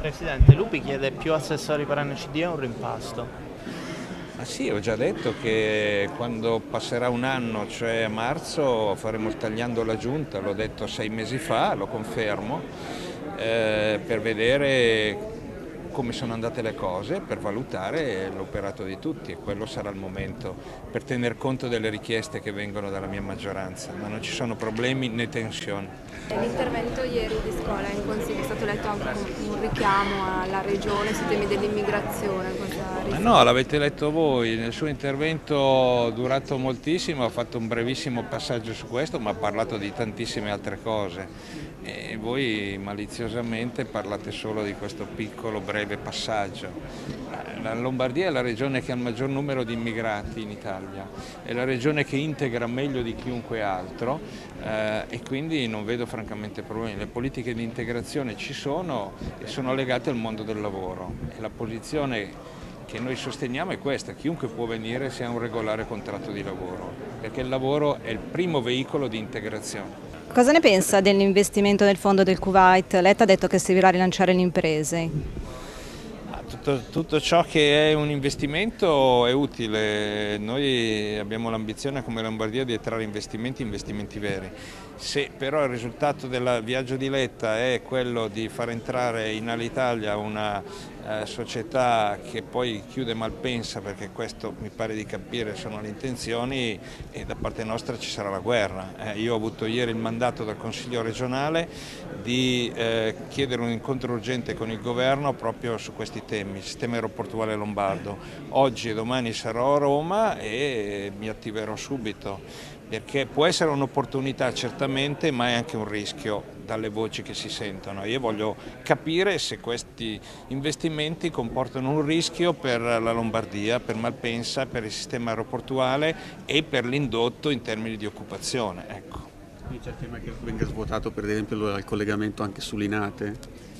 Presidente, Lupi chiede più assessori per NCD e un rimpasto. Ma sì, ho già detto che quando passerà un anno, cioè a marzo, faremo il tagliando la giunta, l'ho detto sei mesi fa, lo confermo, eh, per vedere come sono andate le cose per valutare l'operato di tutti e quello sarà il momento per tener conto delle richieste che vengono dalla mia maggioranza, ma non ci sono problemi né tensioni. L'intervento ieri di scuola in Consiglio è stato letto anche un richiamo alla Regione sui temi dell'immigrazione. no, l'avete letto voi, nel suo intervento durato moltissimo ha fatto un brevissimo passaggio su questo ma ha parlato di tantissime altre cose e voi maliziosamente parlate solo di questo piccolo breve passaggio. La Lombardia è la regione che ha il maggior numero di immigrati in Italia, è la regione che integra meglio di chiunque altro eh, e quindi non vedo francamente problemi. Le politiche di integrazione ci sono e sono legate al mondo del lavoro e la posizione che noi sosteniamo è questa, chiunque può venire se ha un regolare contratto di lavoro, perché il lavoro è il primo veicolo di integrazione. Cosa ne pensa dell'investimento nel fondo del Kuwait? Letta ha detto che servirà a rilanciare le imprese. Tutto, tutto, ciò che è un investimento è utile, noi abbiamo l'ambizione come Lombardia di attrarre investimenti, investimenti veri. Se però il risultato del viaggio di Letta è quello di far entrare in Alitalia una eh, società che poi chiude Malpensa, perché questo mi pare di capire sono le intenzioni, e da parte nostra ci sarà la guerra. Eh, io ho avuto ieri il mandato dal Consiglio regionale di eh, chiedere un incontro urgente con il governo proprio su questi temi, sistema aeroportuale lombardo. Oggi e domani sarò a Roma e mi attiverò subito perché può essere un'opportunità certamente ma è anche un rischio dalle voci che si sentono. Io voglio capire se questi investimenti comportano un rischio per la Lombardia, per Malpensa, per il sistema aeroportuale e per l'indotto in termini di occupazione. Ecco. C'è il tema che venga svuotato per esempio il collegamento anche sull'Inate?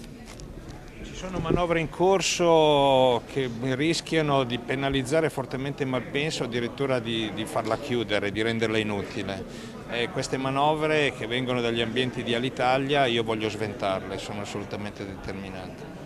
Sono manovre in corso che rischiano di penalizzare fortemente Malpensa o addirittura di, di farla chiudere, di renderla inutile. E queste manovre che vengono dagli ambienti di Alitalia io voglio sventarle, sono assolutamente determinate.